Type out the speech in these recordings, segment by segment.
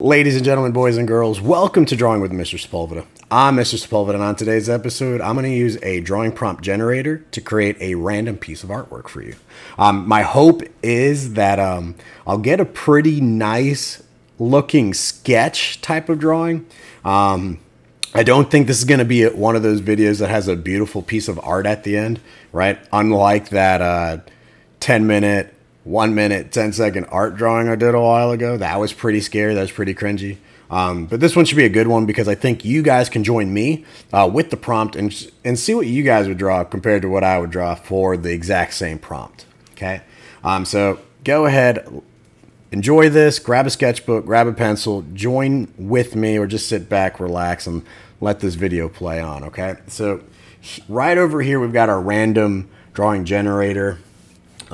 Ladies and gentlemen, boys and girls, welcome to Drawing with Mr. Sepulveda. I'm Mr. Sepulveda, and on today's episode, I'm going to use a drawing prompt generator to create a random piece of artwork for you. Um, my hope is that um, I'll get a pretty nice looking sketch type of drawing. Um, I don't think this is going to be one of those videos that has a beautiful piece of art at the end, right? Unlike that uh, 10 minute one minute, 10 second art drawing I did a while ago. That was pretty scary. That was pretty cringy. Um, but this one should be a good one because I think you guys can join me uh, with the prompt and, and see what you guys would draw compared to what I would draw for the exact same prompt. Okay. Um, so go ahead, enjoy this, grab a sketchbook, grab a pencil, join with me, or just sit back, relax, and let this video play on. Okay. So right over here, we've got our random drawing generator.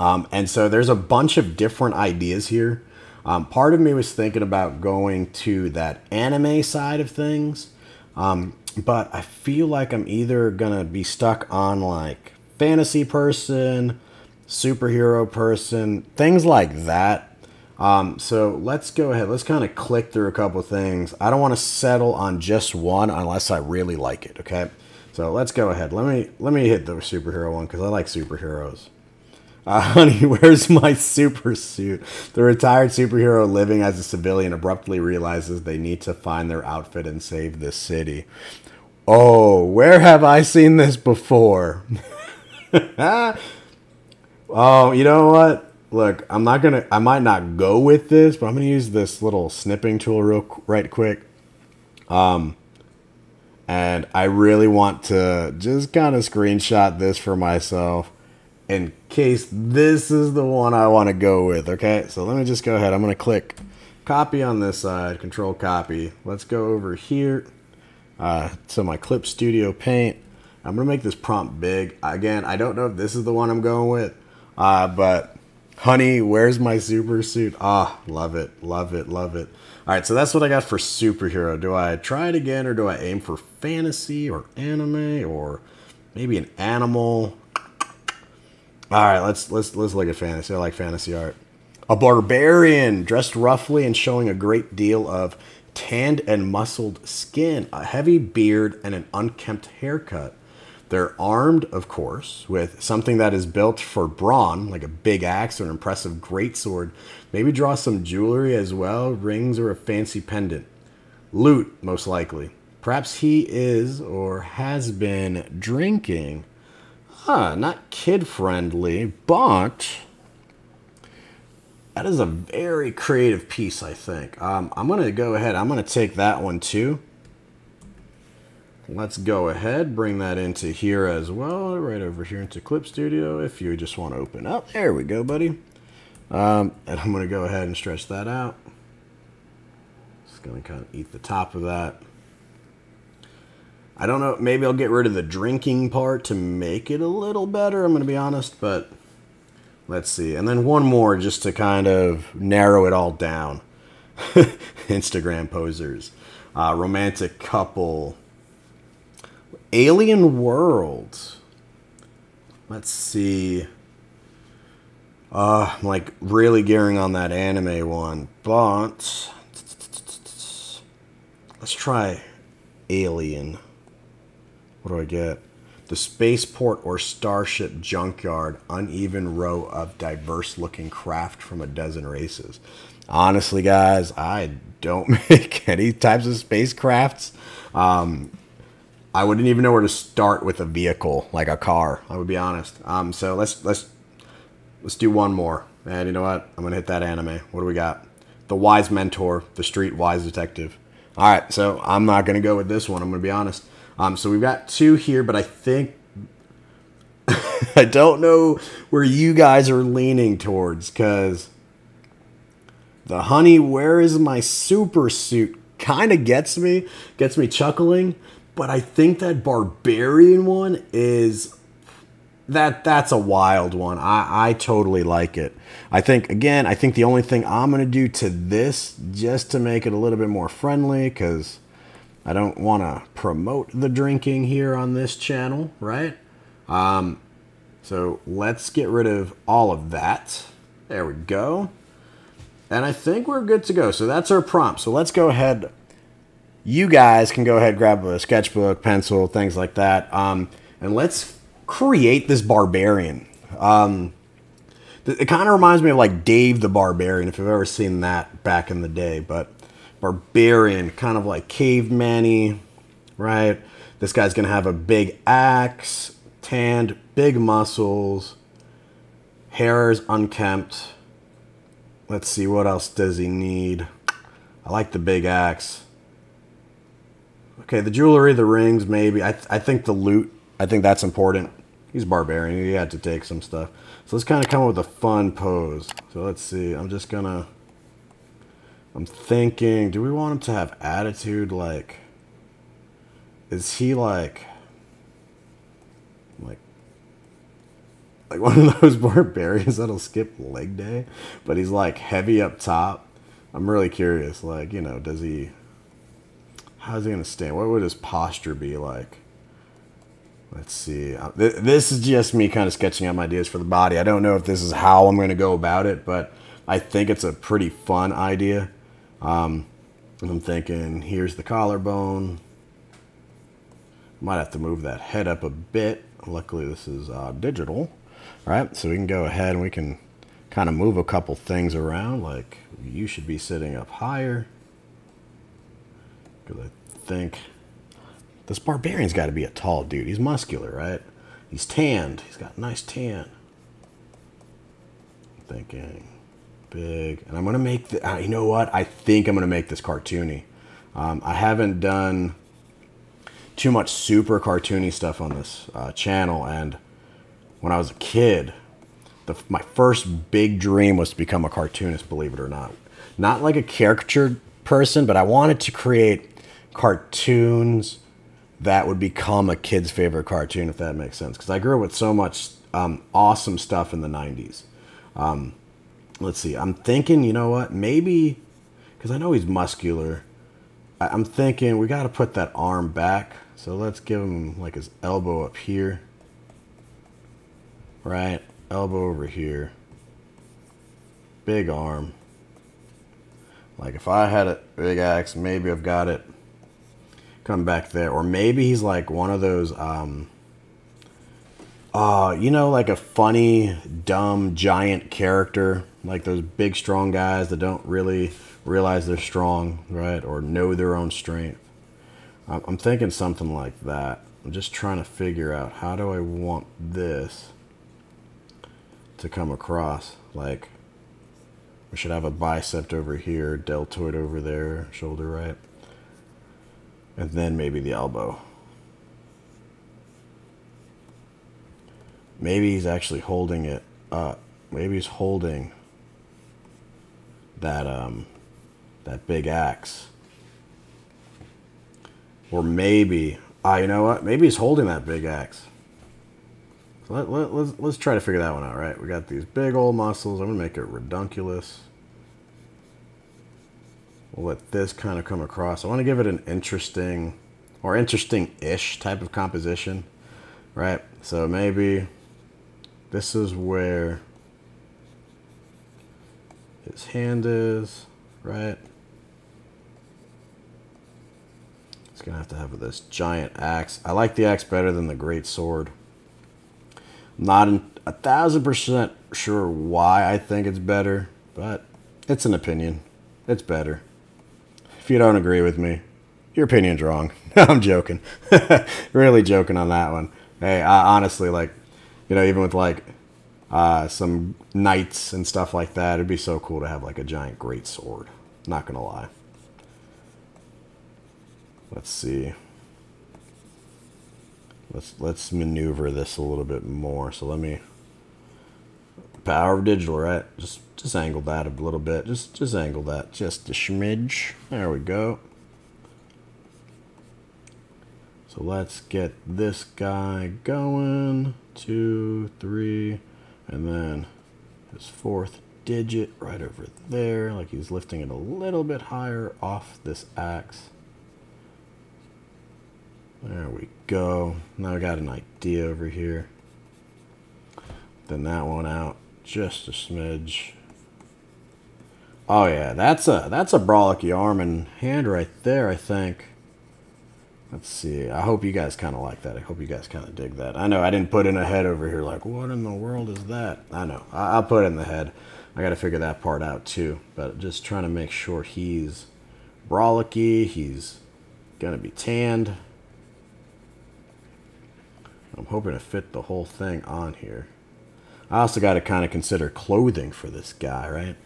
Um, and so there's a bunch of different ideas here. Um, part of me was thinking about going to that anime side of things, um, but I feel like I'm either gonna be stuck on like fantasy person, superhero person, things like that. Um, so let's go ahead. Let's kind of click through a couple things. I don't want to settle on just one unless I really like it. Okay, so let's go ahead. Let me let me hit the superhero one because I like superheroes. Uh, honey, where's my super suit? The retired superhero living as a civilian abruptly realizes they need to find their outfit and save the city. Oh, where have I seen this before? oh, you know what? Look, I'm not gonna. I might not go with this, but I'm gonna use this little snipping tool real right quick. Um, and I really want to just kind of screenshot this for myself in case this is the one I want to go with. Okay, so let me just go ahead. I'm going to click copy on this side, control copy. Let's go over here uh, to my Clip Studio Paint. I'm going to make this prompt big. Again, I don't know if this is the one I'm going with, uh, but honey, where's my super suit? Ah, love it, love it, love it. All right, so that's what I got for superhero. Do I try it again or do I aim for fantasy or anime or maybe an animal? All right, let's let's let's look at fantasy. I like fantasy art. A barbarian dressed roughly and showing a great deal of tanned and muscled skin, a heavy beard, and an unkempt haircut. They're armed, of course, with something that is built for brawn, like a big axe or an impressive greatsword. Maybe draw some jewelry as well, rings or a fancy pendant. Loot, most likely. Perhaps he is or has been drinking. Huh, not kid friendly, but that is a very creative piece, I think. Um, I'm going to go ahead. I'm going to take that one too. Let's go ahead, bring that into here as well, right over here into Clip Studio if you just want to open up. There we go, buddy. Um, and I'm going to go ahead and stretch that out. Just going to kind of eat the top of that. I don't know. Maybe I'll get rid of the drinking part to make it a little better. I'm going to be honest, but let's see. And then one more just to kind of narrow it all down. Instagram posers, uh, romantic couple, alien world. Let's see. Uh, I'm like really gearing on that anime one, but let's try alien. What do I get? The spaceport or starship junkyard, uneven row of diverse looking craft from a dozen races. Honestly, guys, I don't make any types of spacecrafts. Um, I wouldn't even know where to start with a vehicle like a car. I would be honest. Um, so let's let's let's do one more. And you know what? I'm gonna hit that anime. What do we got? The wise mentor, the street wise detective. All right, so I'm not gonna go with this one. I'm gonna be honest. Um, so we've got two here, but I think I don't know where you guys are leaning towards because the honey, where is my super suit kind of gets me, gets me chuckling. But I think that barbarian one is that that's a wild one. I, I totally like it. I think again, I think the only thing I'm gonna do to this just to make it a little bit more friendly because I don't want to promote the drinking here on this channel, right? Um, so let's get rid of all of that. There we go. And I think we're good to go. So that's our prompt. So let's go ahead. You guys can go ahead, grab a sketchbook, pencil, things like that. Um, and let's create this barbarian. Um, it kind of reminds me of like Dave the Barbarian, if you've ever seen that back in the day. But barbarian, kind of like caveman right? This guy's going to have a big axe, tanned, big muscles, hair is unkempt. Let's see, what else does he need? I like the big axe. Okay, the jewelry, the rings, maybe. I, th I think the loot, I think that's important. He's barbarian. He had to take some stuff. So let's kind of come up with a fun pose. So let's see. I'm just going to... I'm thinking, do we want him to have attitude like... Is he like... Like... Like one of those barbarians that'll skip leg day? But he's like heavy up top. I'm really curious. Like, you know, does he... How's he going to stand? What would his posture be like? Let's see. Uh, this is just me kind of sketching out my ideas for the body. I don't know if this is how I'm going to go about it, but I think it's a pretty fun idea. Um, I'm thinking, here's the collarbone. Might have to move that head up a bit. Luckily, this is uh, digital. right? so we can go ahead and we can kind of move a couple things around. Like, you should be sitting up higher. Because I think this barbarian's got to be a tall dude. He's muscular, right? He's tanned. He's got nice tan. I'm thinking big. And I'm to make the, uh, you know what? I think I'm to make this cartoony. Um, I haven't done too much super cartoony stuff on this uh, channel. And when I was a kid, the, my first big dream was to become a cartoonist, believe it or not. Not like a caricature person, but I wanted to create cartoons that would become a kid's favorite cartoon, if that makes sense. Because I grew up with so much um, awesome stuff in the 90s. Um, let's see, I'm thinking, you know what, maybe, because I know he's muscular, I, I'm thinking we got to put that arm back. So let's give him like his elbow up here. Right, elbow over here. Big arm. Like if I had a big axe, maybe I've got it come back there. Or maybe he's like one of those, um, uh, you know, like a funny, dumb, giant character. Like those big, strong guys that don't really realize they're strong, right? Or know their own strength. I'm thinking something like that. I'm just trying to figure out how do I want this to come across. Like, we should have a bicep over here, deltoid over there, shoulder right and then maybe the elbow. Maybe he's actually holding it up. Maybe he's holding that um that big axe. Or maybe, ah, you know what? Maybe he's holding that big axe. So let, let, let's, let's try to figure that one out, right? We got these big old muscles. I'm going to make it redunculus. We'll let this kind of come across. I want to give it an interesting or interesting-ish type of composition, right? So maybe this is where his hand is, right? It's gonna have to have this giant axe. I like the axe better than the great sword. Not a thousand percent sure why I think it's better, but it's an opinion. It's better If you don't agree with me, your opinion's wrong. I'm joking. really joking on that one. Hey, I, honestly, like, you know, even with like uh, some knights and stuff like that, it'd be so cool to have like a giant great sword. Not gonna lie. Let's see. Let's let's maneuver this a little bit more. So let me power of digital, right? Just just angle that a little bit. Just just angle that just a smidge. There we go. So let's get this guy going. Two, three, and then his fourth digit right over there, like he's lifting it a little bit higher off this axe. There we go. Now I got an idea over here. Then that one out just a smidge. Oh yeah, that's a that's a brolicky arm and hand right there. I think. Let's see. I hope you guys kind of like that. I hope you guys kind of dig that. I know I didn't put in a head over here. Like, what in the world is that? I know. I, will put in the head. I got to figure that part out too. But just trying to make sure he's brolicky. He's gonna be tanned. I'm hoping to fit the whole thing on here. I also got to kind of consider clothing for this guy, right?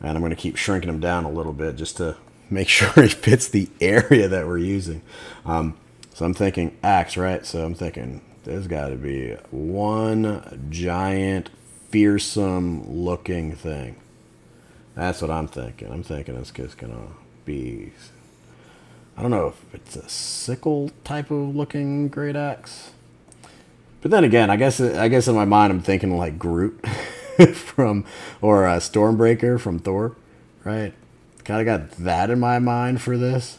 And I'm going to keep shrinking him down a little bit just to make sure it fits the area that we're using. Um, so I'm thinking axe, right? So I'm thinking there's got to be one giant, fearsome looking thing. That's what I'm thinking. I'm thinking it's just going to be, I don't know if it's a sickle type of looking great axe. But then again, I guess I guess in my mind I'm thinking like Groot from or uh, Stormbreaker from Thor, right? Kind of got that in my mind for this,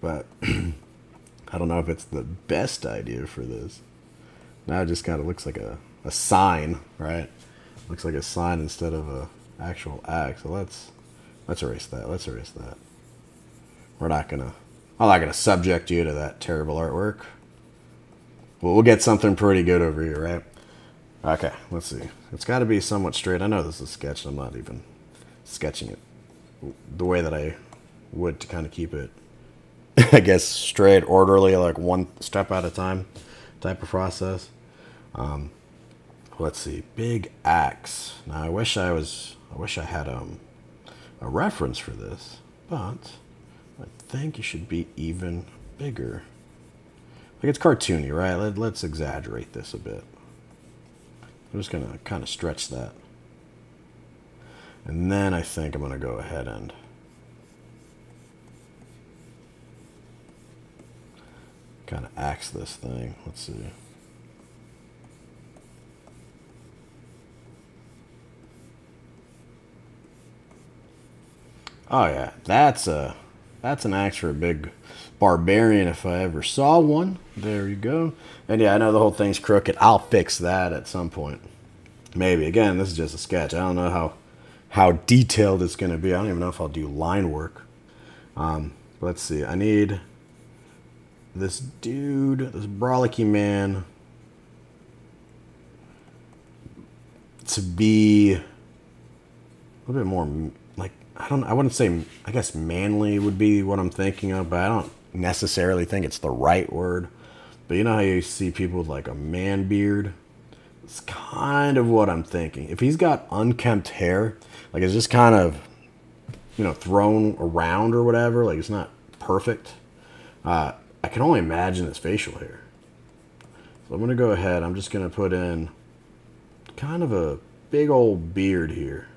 but I don't know if it's the best idea for this. Now it just kind of looks like a, a sign, right? Looks like a sign instead of a actual axe. So let's let's erase that. Let's erase that. We're not gonna. I'm not gonna subject you to that terrible artwork. Well, we'll get something pretty good over here, right? Okay, let's see. It's got to be somewhat straight. I know this is sketched. I'm not even sketching it the way that I would to kind of keep it, I guess, straight, orderly, like one step at a time type of process. Um, let's see. Big axe. Now, I wish I was, I wish I had um, a reference for this, but I think it should be even bigger. Like it's cartoony, right? Let, let's exaggerate this a bit. I'm just going to kind of stretch that. And then I think I'm going to go ahead and kind of axe this thing. Let's see. Oh yeah, that's a that's an axe for a big barbarian if I ever saw one. There you go. And yeah, I know the whole thing's crooked. I'll fix that at some point. Maybe. Again, this is just a sketch. I don't know how how detailed it's going to be. I don't even know if I'll do line work. Um, let's see. I need this dude, this brolicky man, to be a little bit more like I don't I wouldn't say I guess manly would be what I'm thinking of, but I don't necessarily think it's the right word. But you know how you see people with like a man beard? It's kind of what I'm thinking. If he's got unkempt hair, like it's just kind of, you know, thrown around or whatever, like it's not perfect, uh, I can only imagine his facial hair. So I'm going to go ahead, I'm just going to put in kind of a big old beard here.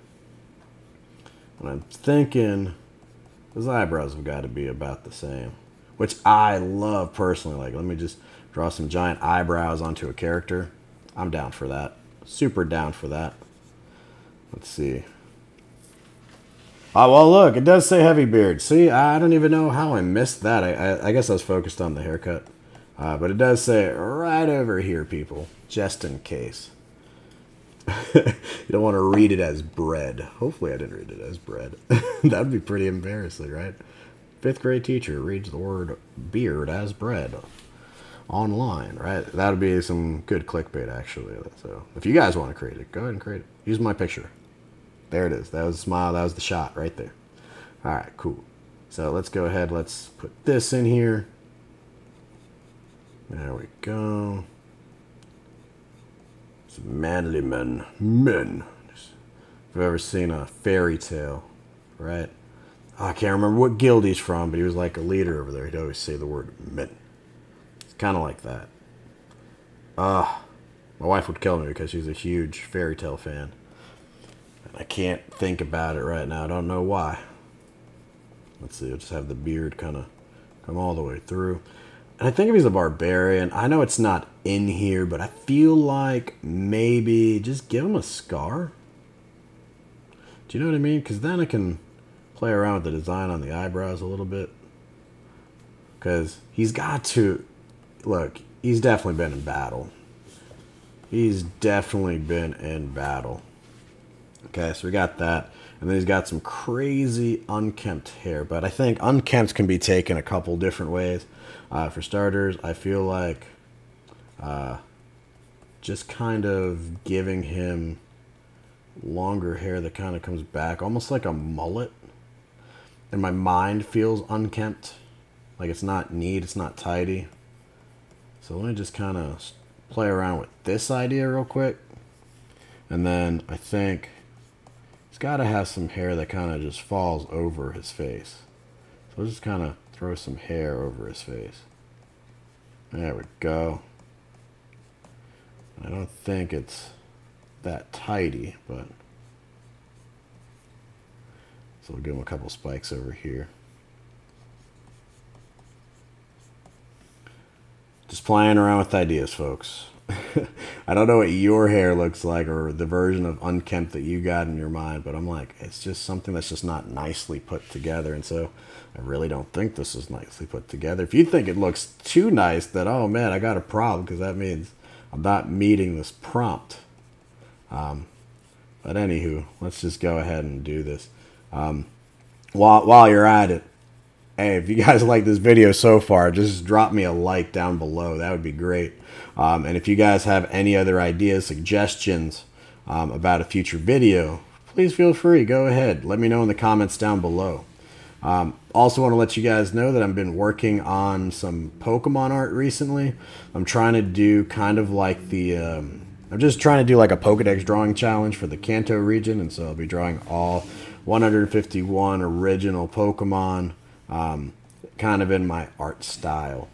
And I'm thinking his eyebrows have got to be about the same which I love personally. Like, let me just draw some giant eyebrows onto a character. I'm down for that. Super down for that. Let's see. Oh, well, look, it does say heavy beard. See, I don't even know how I missed that. I, I, I guess I was focused on the haircut. Uh, but it does say right over here, people, just in case. you don't want to read it as bread. Hopefully, I didn't read it as bread. that would be pretty embarrassing, right? fifth grade teacher reads the word beard as bread online, right? That would be some good clickbait, actually. So if you guys want to create it, go ahead and create it. Use my picture. There it is. That was the smile. That was the shot right there. All right, cool. So let's go ahead. Let's put this in here. There we go. Some manly men. Men. If you've ever seen a Fairy Tail, right? I can't remember what guild he's from, but he was like a leader over there. He'd always say the word men. Kind of like that. Ah, uh, my wife would kill me because she's a huge Fairy Tail fan. And I can't think about it right now. I don't know why. Let's see, I'll just have the beard kind of come all the way through. And I think if he's a barbarian, I know it's not in here, but I feel like maybe just give him a scar. Do you know what I mean? Because then I can play around with the design on the eyebrows a little bit. Because he's got to, look, he's definitely been in battle. He's definitely been in battle. Okay, so we got that. And then he's got some crazy unkempt hair. But I think unkempt can be taken a couple different ways. Uh, for starters, I feel like uh, just kind of giving him longer hair that kind of comes back, almost like a mullet. And my mind feels unkempt. Like it's not neat, it's not tidy. So let me just kind of play around with this idea real quick. And then I think he's got to have some hair that kind of just falls over his face. So I'll just kind of throw some hair over his face. There we go. I don't think it's that tidy, but so we'll give him a couple spikes over here. Playing around with ideas, folks. I don't know what your hair looks like or the version of unkempt that you got in your mind, but I'm like, it's just something that's just not nicely put together. And so I really don't think this is nicely put together. If you think it looks too nice, then oh man, I got a problem because that means I'm not meeting this prompt. Um, but anywho, let's just go ahead and do this. Um, while, while you're at it, hey, if you guys like this video so far, just drop me a like down below. That would be great. Um, and if you guys have any other ideas, suggestions um, about a future video, please feel free. Go ahead. Let me know in the comments down below. Um, also want to let you guys know that I've been working on some Pokemon art recently. I'm trying to do kind of like the... Um, I'm just trying to do like a Pokedex drawing challenge for the Kanto region, and so I'll be drawing all 151 original Pokemon um, kind of in my art style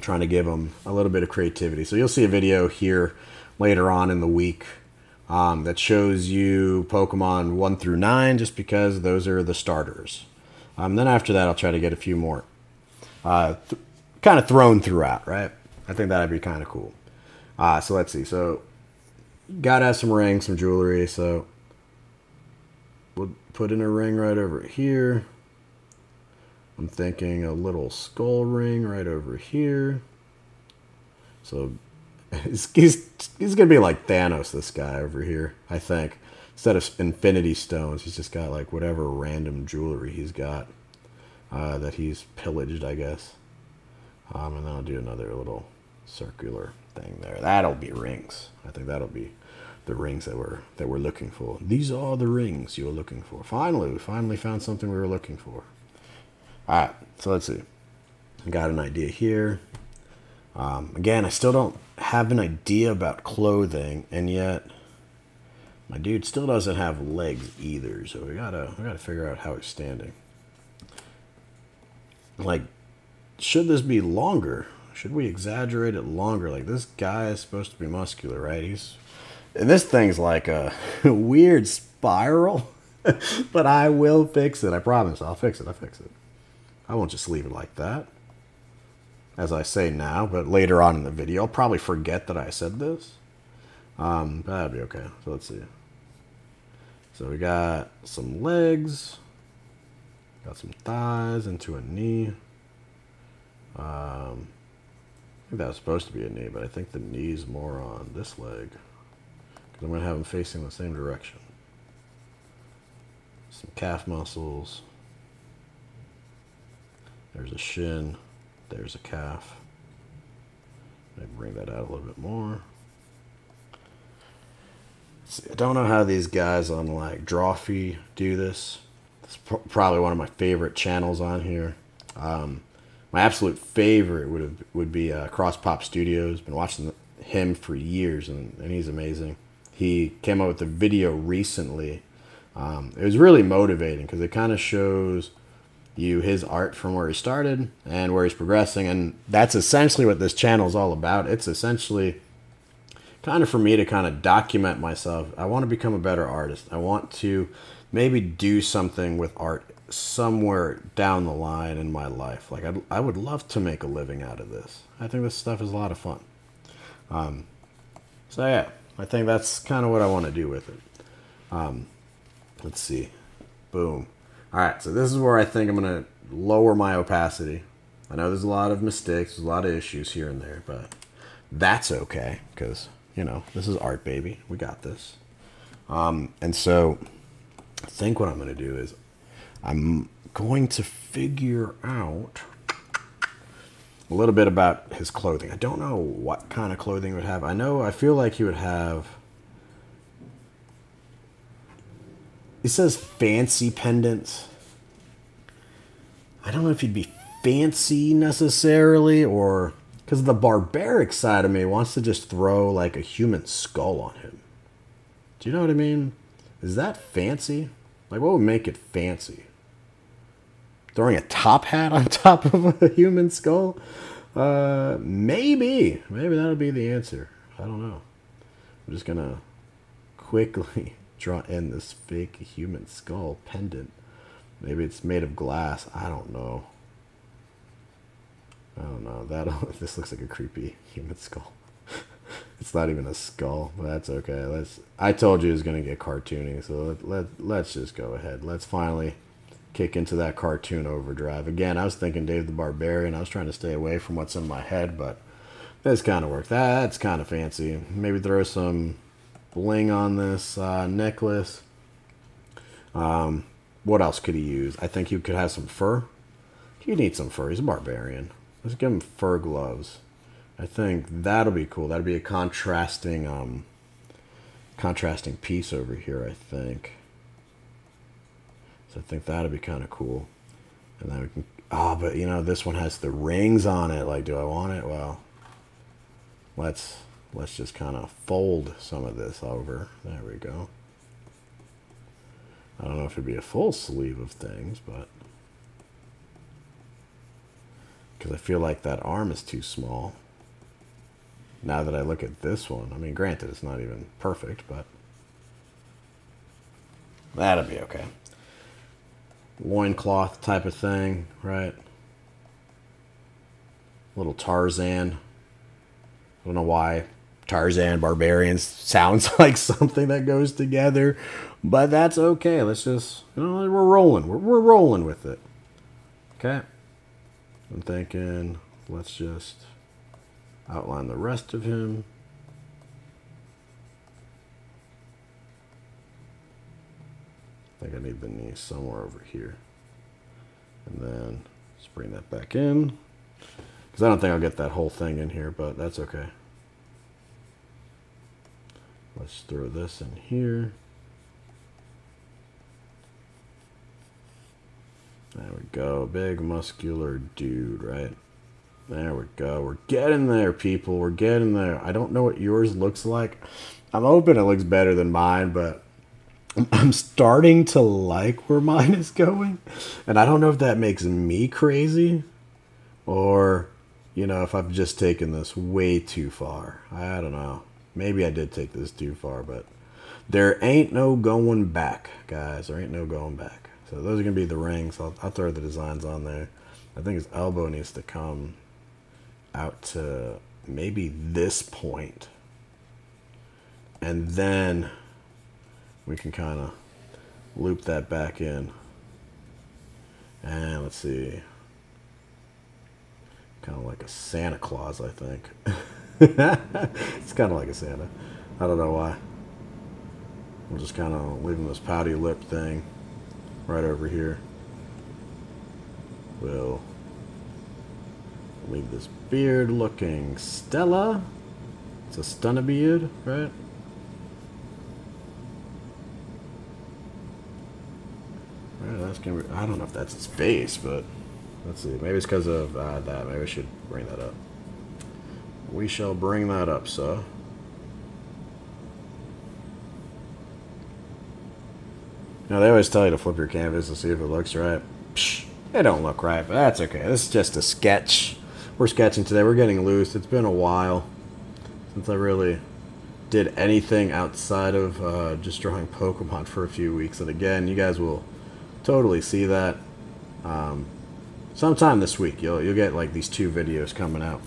trying to give them a little bit of creativity. So you'll see a video here later on in the week um, that shows you Pokemon 1 through 9 just because those are the starters. Um, then after that, I'll try to get a few more uh, kind of thrown throughout, right? I think that'd be kind of cool. Uh, so let's see. So, gotta have some rings, some jewelry. So, we'll put in a ring right over here. I'm thinking a little skull ring right over here. So he's, he's, he's going to be like Thanos, this guy over here, I think. Instead of infinity stones, he's just got like whatever random jewelry he's got uh, that he's pillaged, I guess. Um, and then I'll do another little circular thing there. That'll be rings. I think that'll be the rings that we're that we're looking for. These are the rings you're looking for. Finally, we finally found something we were looking for. All right, so let's see. I got an idea here. Um, again, I still don't have an idea about clothing, and yet my dude still doesn't have legs either. So we gotta we gotta figure out how he's standing. Like, should this be longer? Should we exaggerate it longer? Like this guy is supposed to be muscular, right? He's and this thing's like a weird spiral, but I will fix it. I promise. I'll fix it. I'll fix it. I won't just leave it like that. As I say now, but later on in the video, I'll probably forget that I said this. Um, that'd be okay. So let's see. So we got some legs, got some thighs into a knee. Um, I think that was supposed to be a knee, but I think the knee's more on this leg. Because I'm going to have them facing the same direction. Some calf muscles. There's a shin. There's a calf. Maybe bring that out a little bit more. See, I don't know how these guys on like Drawfee do this. It's pr- probably one of my favorite channels on here. Um, my absolute favorite would have, would be uh, Cross Pop Studios. Been watching him for years, and, and he's amazing. He came out with a video recently. Um, it was really motivating because it kind of shows you his art from where he started and where he's progressing. And that's essentially what this channel is all about. It's essentially kind of for me to kind of document myself. I want to become a better artist. I want to maybe do something with art somewhere down the line in my life. Like, I'd, I would love to make a living out of this. I think this stuff is a lot of fun. Um, so, yeah, I think that's kind of what I want to do with it. Um, let's see. Boom. All right, so this is where I think I'm going to lower my opacity. I know there's a lot of mistakes, there's a lot of issues here and there, but that's okay because, you know, this is art, baby. We got this. Um, and so I think what I'm going to do is I'm going to figure out a little bit about his clothing. I don't know what kind of clothing he would have. I know I feel like he would have. He says fancy pendants. I don't know if he'd be fancy necessarily or because the barbaric side of me wants to just throw like a human skull on him. Do you know what I mean? Is that fancy? Like, what would make it fancy? Throwing a top hat on top of a human skull? Uh, maybe. Maybe that'll be the answer. I don't know. I'm just gonna quickly draw in this fake human skull pendant. Maybe it's made of glass. I don't know. I don't know. That this looks like a creepy human skull. it's not even a skull, but that's okay. Let's. I told you it was gonna get cartoony, so let, let let's just go ahead. Let's finally kick into that cartoon overdrive again. I was thinking Dave the Barbarian. I was trying to stay away from what's in my head, but this kind of worked. That's kind of fancy. Maybe throw some bling on this uh, necklace. Um, what else could he use? I think he could have some fur. He needs some fur. He's a barbarian. Let's give him fur gloves. I think that'll be cool. That'll be a contrasting, um, contrasting piece over here. I think. So I think that'll be kind of cool. And then we can. Ah, oh, but you know this one has the rings on it. Like, do I want it? Well, let's let's just kind of fold some of this over. There we go. I don't know if it'd be a full sleeve of things, but because I feel like that arm is too small. Now that I look at this one, I mean, granted, it's not even perfect, but that'll be okay. Loincloth type of thing, right? Little Tarzan. I don't know why Tarzan Barbarians sounds like something that goes together, but that's okay. Let's just, you know, we're rolling. We're, we're rolling with it. Okay. I'm thinking, let's just outline the rest of him. I think I need the knee somewhere over here. And then just bring that back in. Because I don't think I'll get that whole thing in here, but that's okay. Let's throw this in here. There we go. Big muscular dude, right? There we go. We're getting there, people. We're getting there. I don't know what yours looks like. I'm hoping it looks better than mine, but I'm starting to like where mine is going. And I don't know if that makes me crazy or, you know, if I've just taken this way too far. I don't know. Maybe I did take this too far, but there ain't no going back, guys. There ain't no going back. So those are going to be the rings. I'll, I'll throw the designs on there. I think his elbow needs to come out to maybe this point. And then we can kind of loop that back in. And let's see. Kind of like a Santa Claus, I think. it's kind of like a Santa. I don't know why. We'll just kind of leave him this pouty lip thing right over here. We'll leave this beard looking Stella. It's a stunna beard, right? Right, that's gonna be, I don't know if that's his face, but let's see. Maybe it's because of uh, that. Maybe I should bring that up. We shall bring that up, sir. Now they always tell you to flip your canvas to see if it looks right. Psh, it don't look right, but that's okay. This is just a sketch. We're sketching today. We're getting loose. It's been a while since I really did anything outside of uh, just drawing Pokemon for a few weeks. And again, you guys will totally see that um, sometime this week. You'll you'll get like these two videos coming out,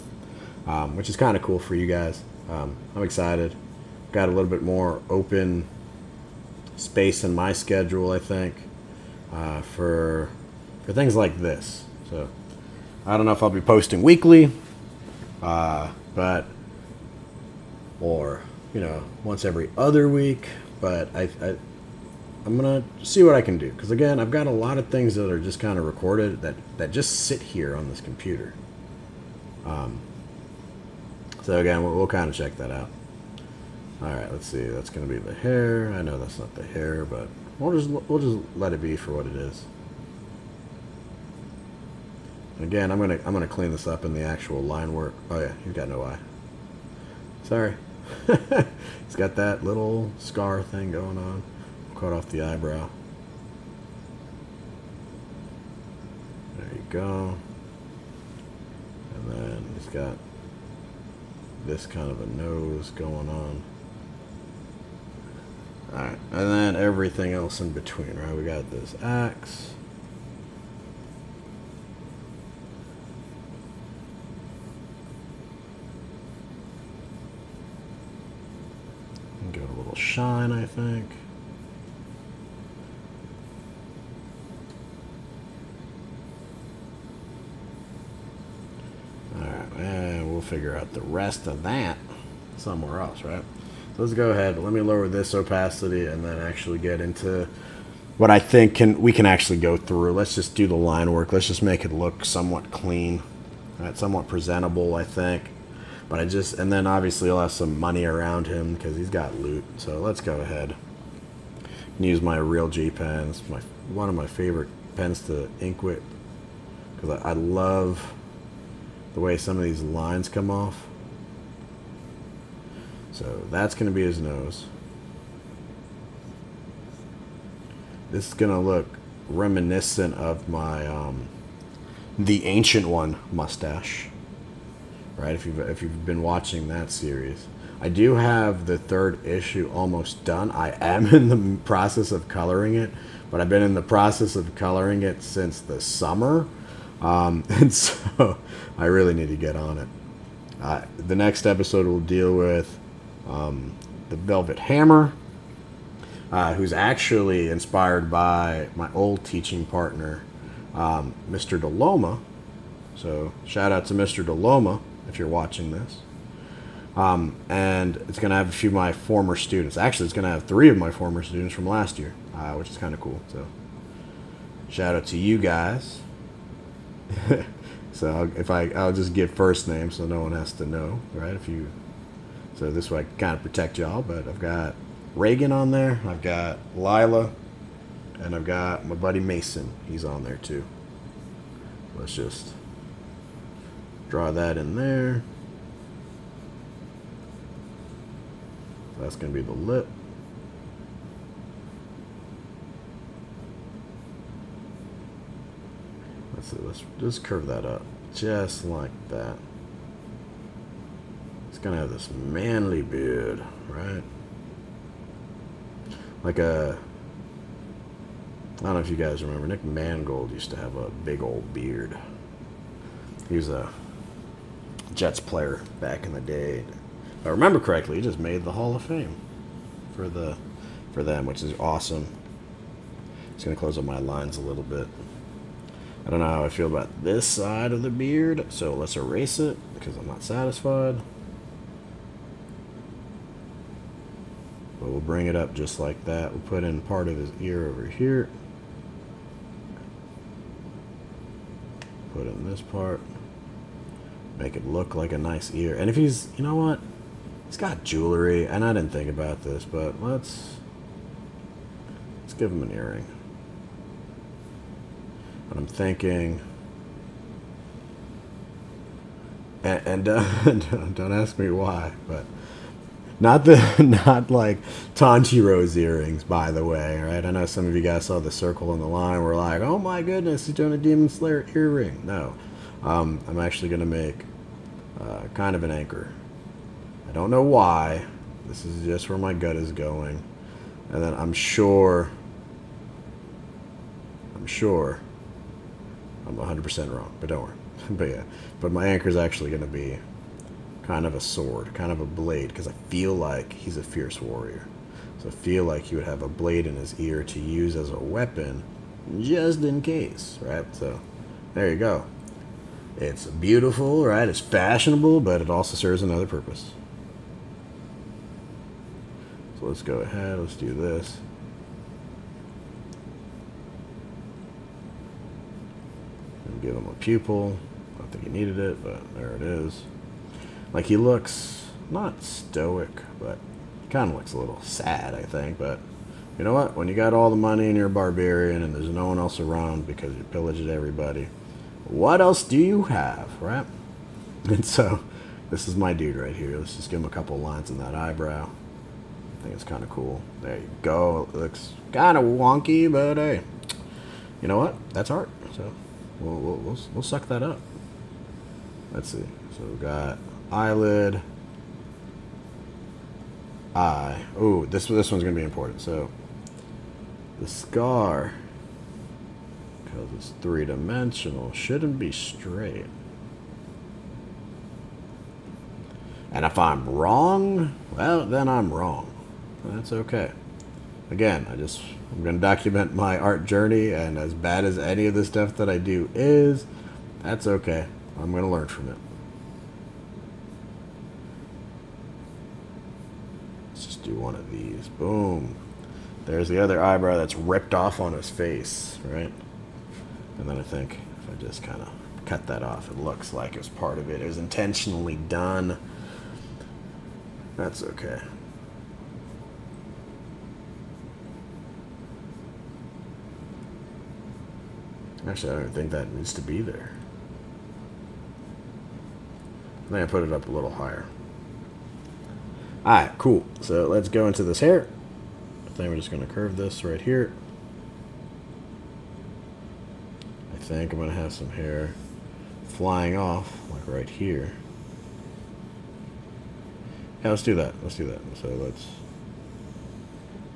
um, which is kind of cool for you guys. Um, I'm excited. Got a little bit more open space in my schedule, I think, uh, for for things like this. So I don't know if I'll be posting weekly, uh, but or you know once every other week. But I, I I'm gonna see what I can do because again, I've got a lot of things that are just kind of recorded that that just sit here on this computer. Um, so again, we'll, we'll kind of check that out. All right, let's see. That's gonna be the hair. I know that's not the hair, but we'll just we'll just let it be for what it is. Again, I'm gonna I'm gonna clean this up in the actual line work. Oh yeah, you've got no eye. Sorry. He's got that little scar thing going on. Cut off the eyebrow. There you go. And then he's got this kind of a nose going on. Alright, and then everything else in between, right? We got this axe. Got a little shine, I think. Alright, and we'll figure out the rest of that somewhere else, right? So let's go ahead. Let me lower this opacity and then actually get into what I think can we can actually go through. Let's just do the line work. Let's just make it look somewhat clean, right? Somewhat presentable, I think. But I just and then obviously he'll have some money around him because he's got loot. So let's go ahead and use my real G pens. My one of my favorite pens to ink with because I, I love the way some of these lines come off. So that's going to be his nose. This is going to look reminiscent of my um, the ancient one mustache. Right? If you've if you've been watching that series. I do have the third issue almost done. I am in the process of coloring it, but I've been in the process of coloring it since the summer. Um, and so I really need to get on it. Uh, the next episode will deal with um, the Velvet Hammer, uh, who's actually inspired by my old teaching partner, um, Mr. DeLoma. So shout out to Mr. DeLoma if you're watching this. Um, and it's going to have a few of my former students. Actually, it's going to have three of my former students from last year, uh, which is kind of cool. So shout out to you guys. so I'll, if I, I'll just give first names so no one has to know, right? If you, so this way I kind of protect y'all. But I've got Reagan on there. I've got Lila, and I've got my buddy Mason. He's on there too. Let's just draw that in there. That's to be the lip. Let's let's just curve that up just like that. It's to have this manly beard, right? Like a, I don't know if you guys remember, Nick Mangold used to have a big old beard. He was a Jets player back in the day. If I remember correctly, he just made the Hall of Fame for the for them, which is awesome. It's gonna close up my lines a little bit. I don't know how I feel about this side of the beard, so let's erase it because I'm not satisfied. But we'll bring it up just like that. We'll put in part of his ear over here. Put in this part. Make it look like a nice ear. And if he's, you know what? He's got jewelry, and I didn't think about this, but let's let's give him an earring. But I'm thinking, and, and don't, don't ask me why, but not the not like Tanjiro's earrings, by the way. Right? I know some of you guys saw the circle on the line. We're like, oh my goodness, he's doing a Demon Slayer earring. No, um, I'm actually gonna make uh, kind of an anchor. I don't know why. This is just where my gut is going. And then I'm sure, I'm sure, I'm 100% wrong, but don't worry. but yeah, but my anchor is actually going to be kind of a sword, kind of a blade, because I feel like he's a fierce warrior. So I feel like he would have a blade in his ear to use as a weapon, just in case, right? So there you go. It's beautiful, right? It's fashionable, but it also serves another purpose. So let's go ahead, let's do this. Give him a pupil. I don't think he needed it, but there it is. Like he looks not stoic, but kind of looks a little sad, I think. But you know what? When you got all the money and you're a barbarian and there's no one else around because you pillaged everybody, what else do you have, right? And so this is my dude right here. Let's just give him a couple lines in that eyebrow. I think it's kind of cool. There you go. It looks kind of wonky, but hey, you know what? That's art. So we'll, we'll, we'll, suck that up. Let's see. So we got eyelid, eye. Oh, this this one's gonna be important. So the scar, because it's three dimensional, shouldn't be straight. And if I'm wrong, well, then I'm wrong. That's okay. Again, I just I'm going to document my art journey, and as bad as any of the stuff that I do is, that's okay. I'm going to learn from it. Let's just do one of these. Boom. There's the other eyebrow that's ripped off on his face, right? And then I think if I just kind of cut that off, it looks like it was part of it. It was intentionally done. That's okay. Actually, I don't think that needs to be there. I think I put it up a little higher. Alright, cool. So let's go into this hair. I think we're just going to curve this right here. I think I'm going to have some hair flying off, like right here. Yeah, let's do that. Let's do that. So let's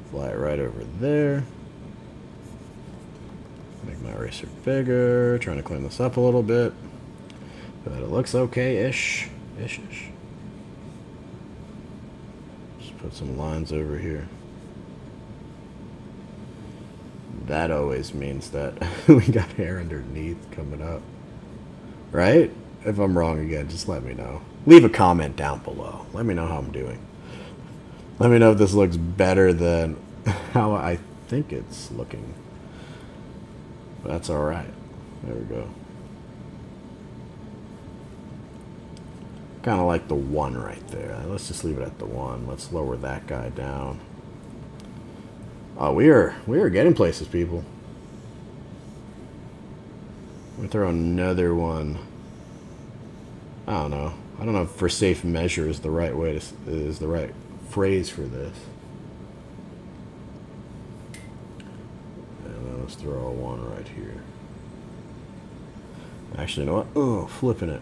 fly it right over there. Make my eraser bigger. Trying to clean this up a little bit. But it looks okay-ish. Ish-ish. Just put some lines over here. That always means that we got hair underneath coming up. Right? If I'm wrong again, just let me know. Leave a comment down below. Let me know how I'm doing. Let me know if this looks better than how I think it's looking. That's all right. There we go. Kind of like the one right there. Let's just leave it at the one. Let's lower that guy down. Oh, we are we are getting places, people. We throw another one. I don't know. I don't know if for safe measure is the right way to is the right phrase for this. Let's throw a one right here. Actually, you know what? Oh, flipping it.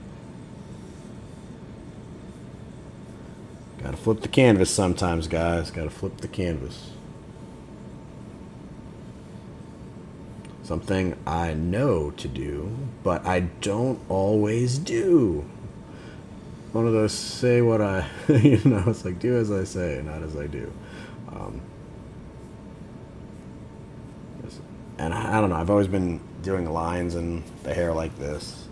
Gotta flip the canvas sometimes, guys. Gotta flip the canvas. Something I know to do, but I don't always do. One of those say what I, you know, it's like do as I say, not as I do. Um, and I, don't know. I've always been doing lines and the hair like this.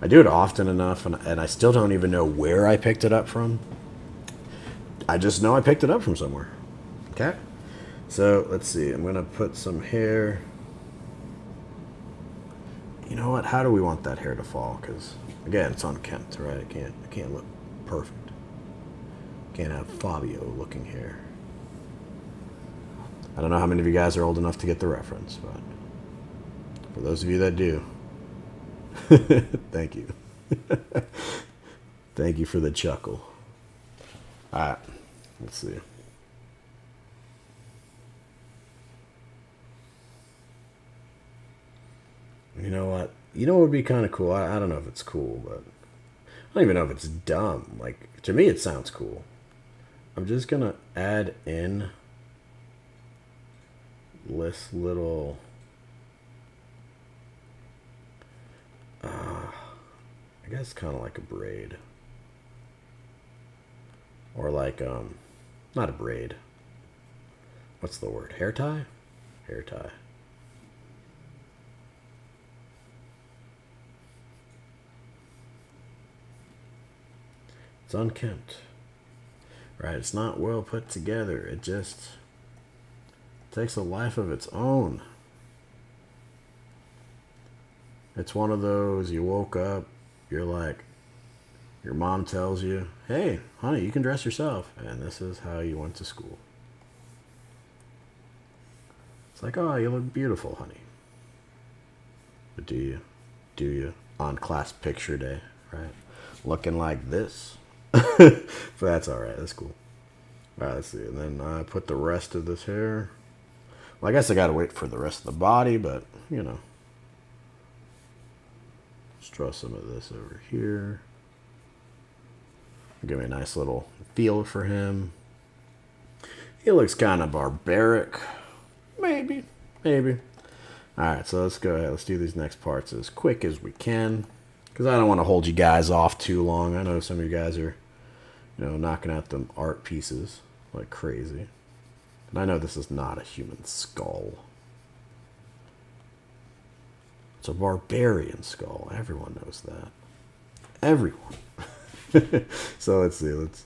I do it often enough, and, and I still don't even know where I picked it up from. I just know I picked it up from somewhere. Okay? So, let's see. I'm going to put some hair. You know what? How do we want that hair to fall? Because, again, it's unkempt, right? It can't, it can't look perfect. Can't have Fabio looking hair. I don't know how many of you guys are old enough to get the reference, but for those of you that do, thank you. thank you for the chuckle. All right, let's see. You know what? You know what would be kind of cool? I, I don't know if it's cool, but I don't even know if it's dumb. Like, to me, it sounds cool. I'm just going to add in this little uh, I guess kind of like a braid. Or like um not a braid. What's the word? Hair tie? Hair tie. It's unkempt. Right it's not well put together. It just takes a life of its own. It's one of those you woke up, you're like, your mom tells you, hey, honey, you can dress yourself. And this is how you went to school. It's like, oh, you look beautiful, honey. But do you? Do you? On class picture day, right? Looking like this. but that's all right. That's cool. All right, let's see. And then I put the rest of this hair. Well, I guess I got to wait for the rest of the body, but, you know. Let's draw some of this over here. Give me a nice little feel for him. He looks kind of barbaric. Maybe. Maybe. Alright, so let's go ahead. Let's do these next parts as quick as we can. Because I don't want to hold you guys off too long. I know some of you guys are, you know, knocking out them art pieces like crazy. And I know this is not a human skull. It's a barbarian skull. Everyone knows that. Everyone. so let's see. Let's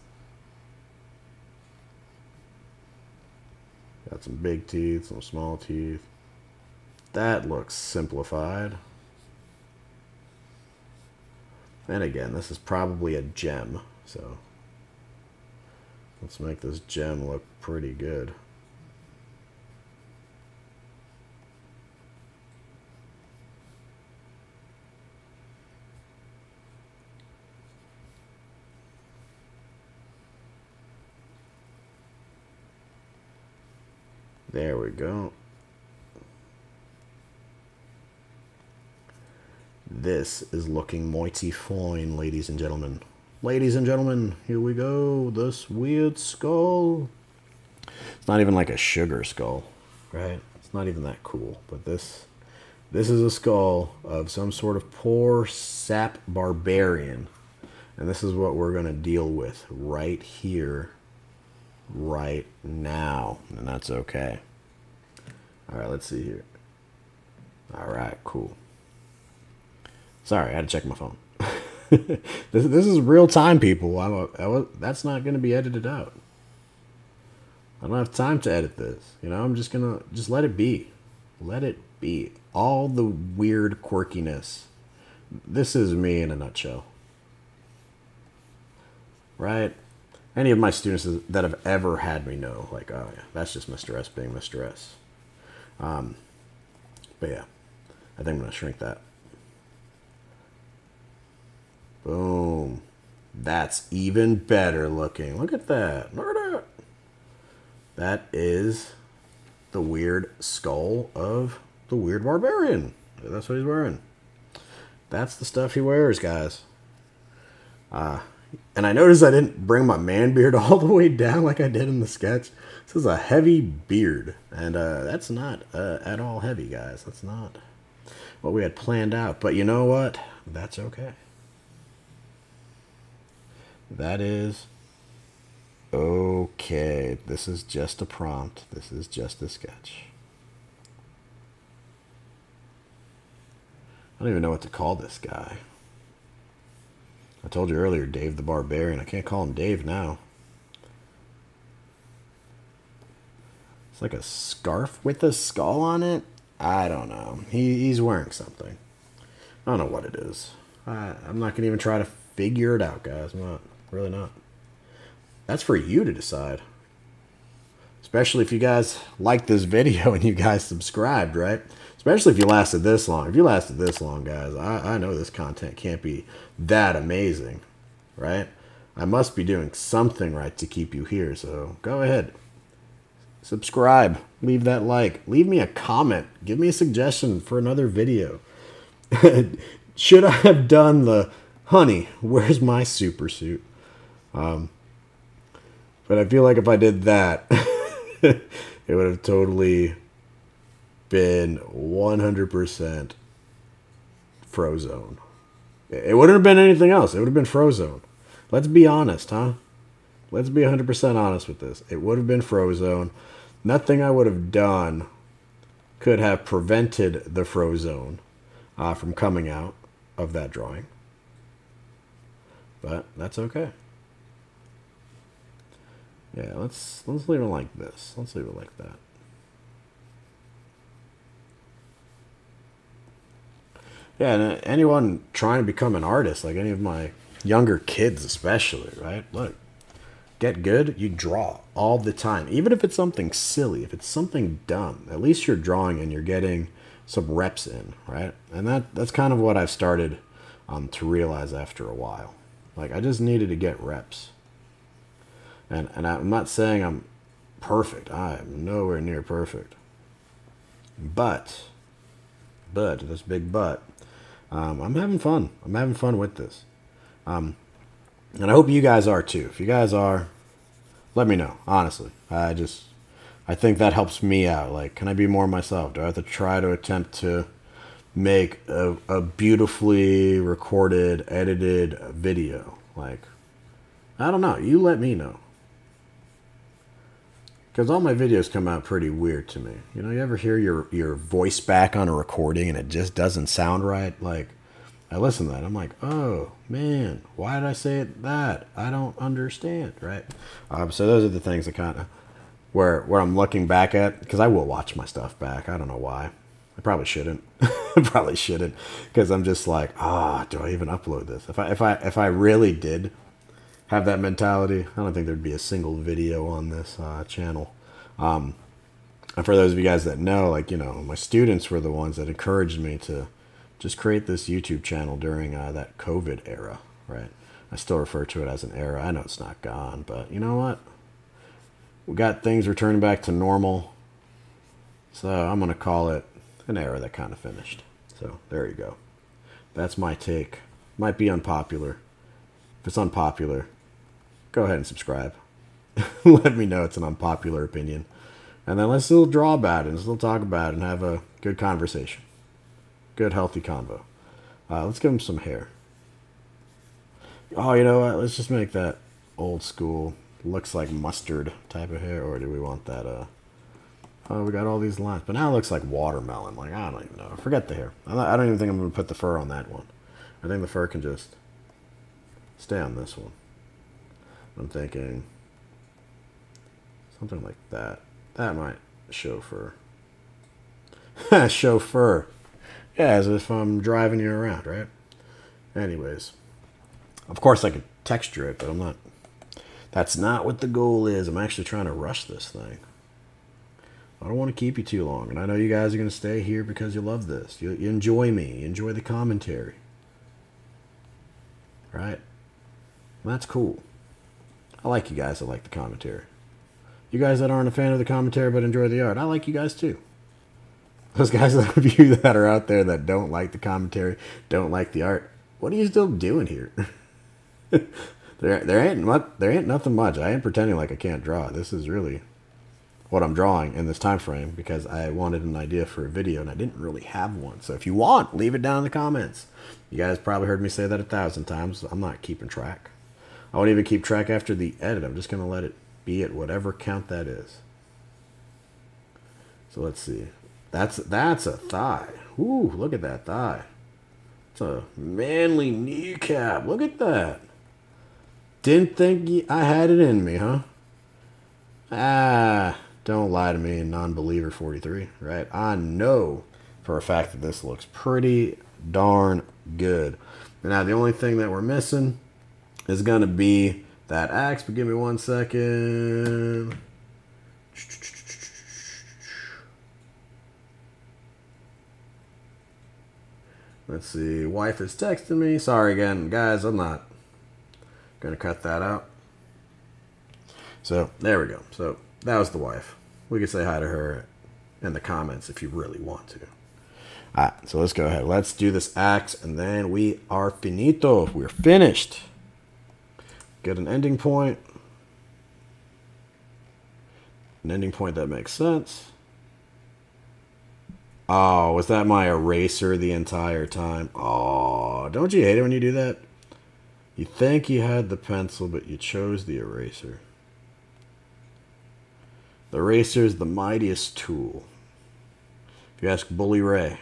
got some big teeth, some small teeth. That looks simplified. And again, this is probably a gem, so let's make this gem look pretty good. There we go. This is looking mighty fine, ladies and gentlemen. Ladies and gentlemen, here we go. This weird skull. It's not even like a sugar skull, right? It's not even that cool. But this, this is a skull of some sort of poor sap barbarian. And this is what we're going to deal with right here, right now. And that's okay. All right, let's see here. All right, cool. Sorry, I had to check my phone. this, this is real time, people. I'm a, I that's not going to be edited out. I don't have time to edit this. You know, I'm just going to just let it be. Let it be. All the weird quirkiness. This is me in a nutshell. Right? Any of my students that have ever had me know, like, oh, yeah, that's just Mr. S being Mr. S. Um, but yeah, I think I'm to shrink that. Boom. That's even better looking. Look at that. Look at that. That is the weird skull of the weird barbarian. That's what he's wearing. That's the stuff he wears, guys. Uh, and I noticed I didn't bring my man beard all the way down like I did in the sketch. This is a heavy beard, and uh, that's not uh, at all heavy, guys. That's not what we had planned out. But you know what? That's okay. That is okay. This is just a prompt. This is just a sketch. I don't even know what to call this guy. I told you earlier, Dave the Barbarian. I can't call him Dave now. It's like a scarf with a skull on it. I don't know. He, he's wearing something. I don't know what it is. I, I'm not going to even try to figure it out, guys. I'm not. Really not. That's for you to decide. Especially if you guys like this video and you guys subscribed, right? Especially if you lasted this long. If you lasted this long, guys, I, I know this content can't be that amazing, right? I must be doing something right to keep you here, so go ahead. Subscribe, leave that like, leave me a comment, give me a suggestion for another video. Should I have done the, honey, where's my super suit? Um, but I feel like if I did that, it would have totally been 100% Frozone. It wouldn't have been anything else. It would have been Frozone. Let's be honest, huh? Let's be 100% honest with this. It would have been Frozone. Nothing I would have done could have prevented the Frozone uh, from coming out of that drawing. But that's okay. Yeah, let's let's leave it like this. Let's leave it like that. Yeah, and anyone trying to become an artist, like any of my younger kids especially, right? Look, get good, you draw all the time. Even if it's something silly, if it's something dumb, at least you're drawing and you're getting some reps in, right? And that that's kind of what I've started um, to realize after a while. Like I just needed to get reps. And and I'm not saying I'm perfect. I am nowhere near perfect. But, but this big but, um, I'm having fun. I'm having fun with this. Um, and I hope you guys are too. If you guys are, let me know. Honestly, I just I think that helps me out. Like, can I be more myself? Do I have to try to attempt to make a, a beautifully recorded, edited video? Like, I don't know. You let me know. Because all my videos come out pretty weird to me. You know, you ever hear your, your voice back on a recording and it just doesn't sound right? Like, I listen to that. I'm like, oh man, why did I say it that? I don't understand, right? Um, so those are the things that kind of where where I'm looking back at because I will watch my stuff back. I don't know why. I probably shouldn't. I probably shouldn't because I'm just like, ah, oh, do I even upload this? If I if I if I really did have that mentality, I don't think there'd be a single video on this uh, channel. Um, and for those of you guys that know, like you know, my students were the ones that encouraged me to just create this YouTube channel during uh, that COVID era, right? I still refer to it as an era. I know it's not gone, but you know what? We got things returning back to normal. So I'm going to call it an era that kind of finished. So there you go. That's my take. Might be unpopular. If it's unpopular, go ahead and subscribe. Let me know it's an unpopular opinion. And then let's still draw about it and still talk about it and have a good conversation. Good, healthy convo. Uh, let's give him some hair. Oh, you know what? Let's just make that old school, looks like mustard type of hair. Or do we want that, uh... Oh, we got all these lines. But now it looks like watermelon. Like, I don't even know. Forget the hair. I don't even think I'm going to put the fur on that one. I think the fur can just stay on this one. I'm thinking something like that. That might fur. Chauffeur. Yeah, as if I'm driving you around, right? Anyways, of course I could texture it, but I'm not. That's not what the goal is. I'm actually trying to rush this thing. I don't want to keep you too long, and I know you guys are going to stay here because you love this. You, you enjoy me. You enjoy the commentary. Right? that's cool. I like you guys that like the commentary. You guys that aren't a fan of the commentary but enjoy the art, I like you guys too. Those guys of you that are out there that don't like the commentary, don't like the art, what are you still doing here? there, there ain't much, there ain't nothing much. I ain't pretending like I can't draw. This is really what I'm drawing in this time frame because I wanted an idea for a video and I didn't really have one. So if you want, leave it down in the comments. You guys probably heard me say that a thousand times. I'm not keeping track. I won't even keep track after the edit. I'm just going to let it be at whatever count that is. So let's see. That's that's a thigh. Ooh, look at that thigh. It's a manly kneecap. Look at that. Didn't think I had it in me, huh? Ah, don't lie to me, non-believer 43, right? I know for a fact that this looks pretty darn good. Now, the only thing that we're missing is going to be that axe, but give me one second. Let's see. Wife is texting me. Sorry again, guys. I'm not going to cut that out. So there we go. So that was the wife. We could say hi to her in the comments if you really want to. All right, so let's go ahead. Let's do this axe, and then we are finito. We're finished. Get an ending point. An ending point that makes sense. Oh, was that my eraser the entire time? Oh, don't you hate it when you do that? You think you had the pencil, but you chose the eraser. The eraser is the mightiest tool. If you ask Bully Ray,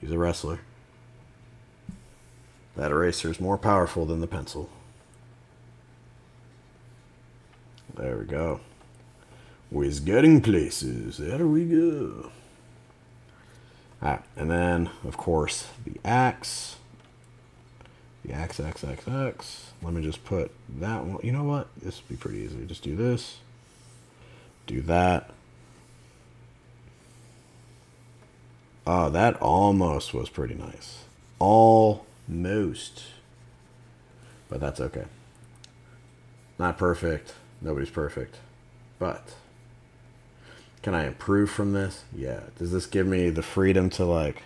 he's a wrestler. That eraser is more powerful than the pencil. There we go. We're getting places. There we go. Right, and then, of course, the axe. The axe, axe, axe, axe. Let me just put that one. You know what? This would be pretty easy. Just do this. Do that. Oh, that almost was pretty nice. Almost. But that's okay. Not perfect. Nobody's perfect. But can I improve from this? Yeah. Does this give me the freedom to like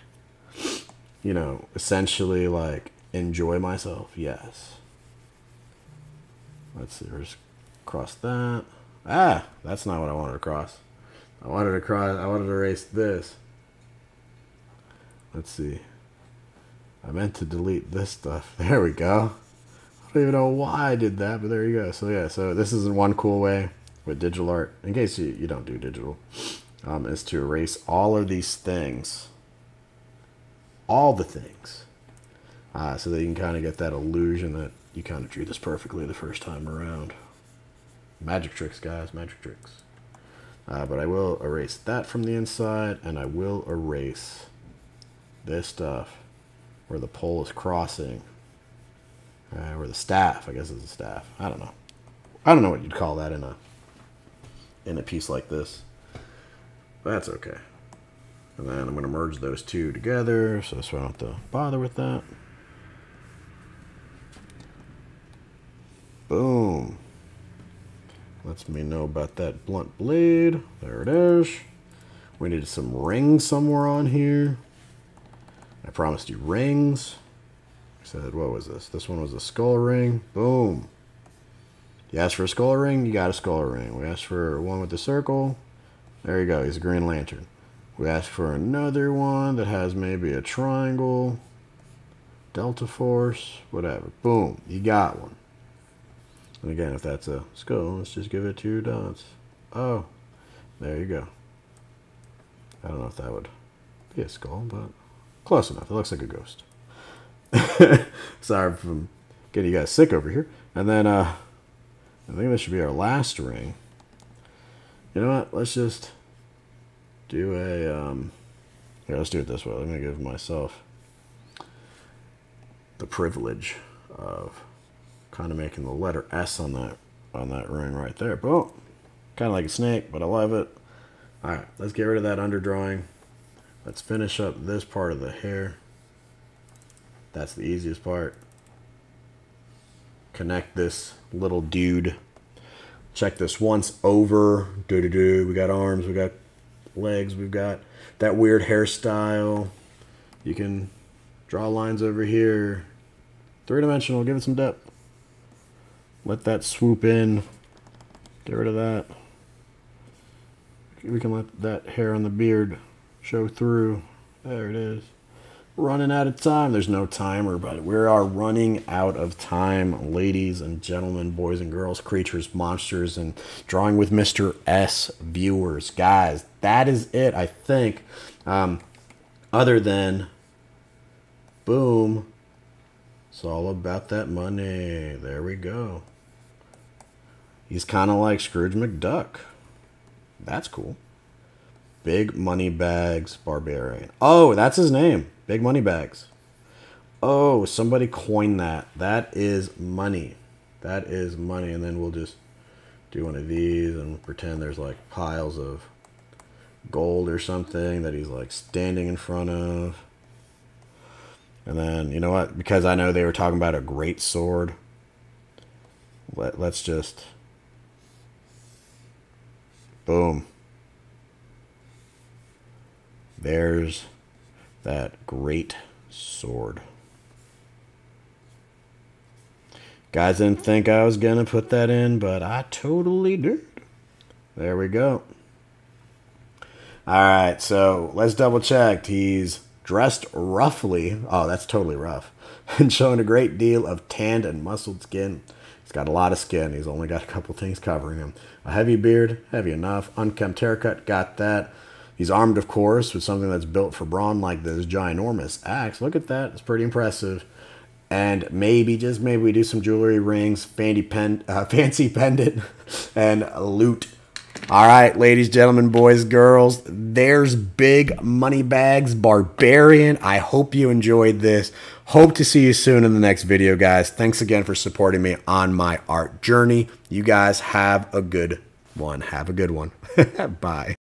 you know, essentially like enjoy myself? Yes. Let's see, just cross that. Ah, that's not what I wanted to cross. I wanted to cross I wanted to erase this. Let's see. I meant to delete this stuff. There we go. Don't even know why I did that, but there you go. So yeah, so this is one cool way with digital art, in case you, you don't do digital, um, is to erase all of these things. All the things. Uh, so that you can kind of get that illusion that you kind of drew this perfectly the first time around. Magic tricks, guys, magic tricks. Uh, but I will erase that from the inside, and I will erase this stuff where the pole is crossing, uh, where the staff, I guess it's a staff. I don't know. I don't know what you'd call that in a in a piece like this. But that's okay. And then I'm going to merge those two together, so, so I don't have to bother with that. Boom. Lets me know about that blunt blade. There it is. We needed some rings somewhere on here. I promised you rings. Said, what was this? This one was a skull ring. Boom. You asked for a skull ring, you got a skull ring. We asked for one with the circle. There you go, he's a Green Lantern. We asked for another one that has maybe a triangle, Delta Force, whatever. Boom, you got one. And again, if that's a skull, let's just give it two dots. Oh, there you go. I don't know if that would be a skull, but close enough. It looks like a ghost. Sorry for getting you guys sick over here. And then, uh, I think this should be our last ring. You know what? Let's just do a, um, here, let's do it this way. Let me give myself the privilege of kind of making the letter S on that on that ring right there. Boom. Kind of like a snake, but I love it. All right, let's get rid of that underdrawing. Let's finish up this part of the hair. That's the easiest part. Connect this little dude. Check this once over. Do do do. We got arms. We got legs. We've got that weird hairstyle. You can draw lines over here. Three dimensional. Give it some depth. Let that swoop in. Get rid of that. We can let that hair on the beard show through. There it is. Running out of time. There's no timer, but we are running out of time, ladies and gentlemen, boys and girls, creatures, monsters, and drawing with Mr. S viewers. Guys, that is it, I think. Um, other than, boom, it's all about that money. There we go. He's kind of like Scrooge McDuck. That's cool. Big Money Bags Barbarian. Oh, that's his name. Big Money Bags. Oh, somebody coined that. That is money. That is money. And then we'll just do one of these and pretend there's like piles of gold or something that he's like standing in front of. And then, you know what? Because I know they were talking about a great sword, let, let's just Boom. There's that great sword. Guys didn't think I was going to put that in, but I totally did. There we go. All right, so let's double check. He's dressed roughly. Oh, that's totally rough. And showing a great deal of tanned and muscled skin. He's got a lot of skin. He's only got a couple things covering him. A heavy beard, heavy enough. Unkempt haircut, got that. He's armed, of course, with something that's built for brawn like this ginormous axe. Look at that. It's pretty impressive. And maybe, just maybe, we do some jewelry, rings, fancy, pen, uh, fancy pendant, and loot. All right, ladies, gentlemen, boys, girls, there's Big Money Bags Barbarian. I hope you enjoyed this. Hope to see you soon in the next video, guys. Thanks again for supporting me on my art journey. You guys have a good one. Have a good one. Bye.